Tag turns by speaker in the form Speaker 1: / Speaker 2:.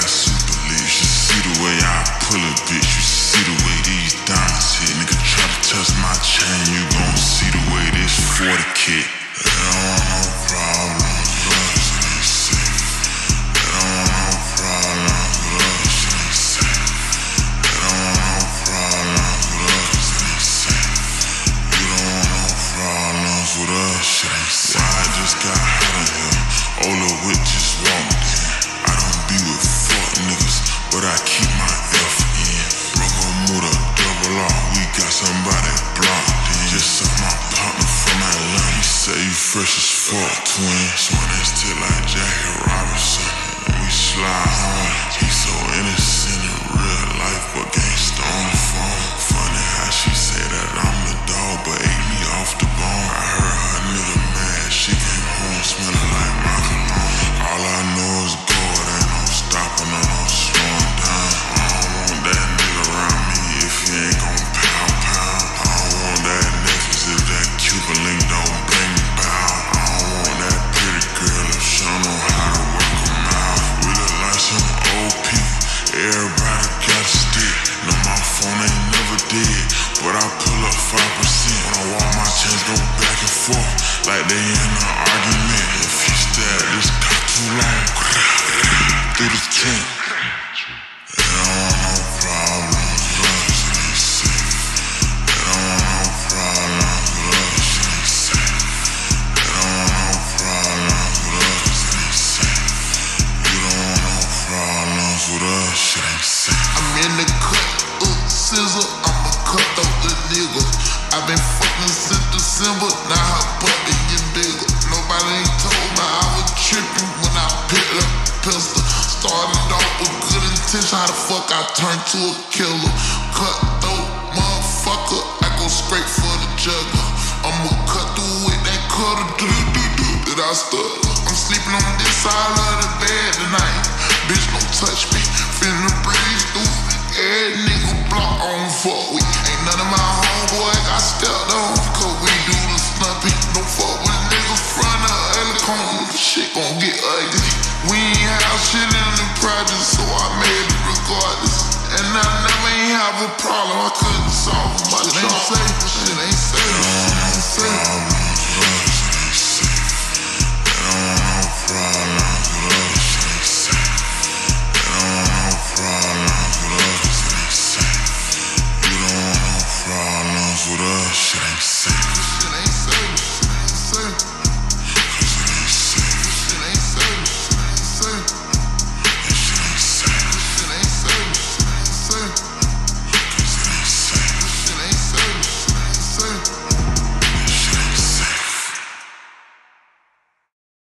Speaker 1: got super. You see the way I pull a bitch. You see the way these dimes hit. Nigga try to touch my chain. You gon' see the way this 40 kick. Don't want no. With us, shit. I just got out of here. Ola with you. But I keep my F in. Bronco Muda, double R, we got somebody blocked in. Just saw my partner from Atlanta. He say you fresh as fuck, twin. Swan that still like Jackie Robinson. They in an argument. If you at this car too long, through the tent. They don't want no problems they don't want no problems they don't want no problems with us, us, they safe.
Speaker 2: I'm in the cut, uh, scissor, I'm a cut out the nigga. I've been fucking since December, now her butt been getting bigger. Nobody ain't told me I was tripping when I picked up the pistol. Started off with good intention, how the fuck I turned to a killer. Cut throat, motherfucker, I go straight for the juggler. I'ma cut through with that cutter, do do do that I stutter. I'm sleeping on this side of the bed tonight. Bitch, don't touch me, finna breeze through. Every nigga block on fuck home, shit gon' get ugly. We ain't have shit in the project, so I made it regardless. And I never ain't have a problem, I couldn't solve them. My shit ain't safe, shit ain't safe, ain't safe.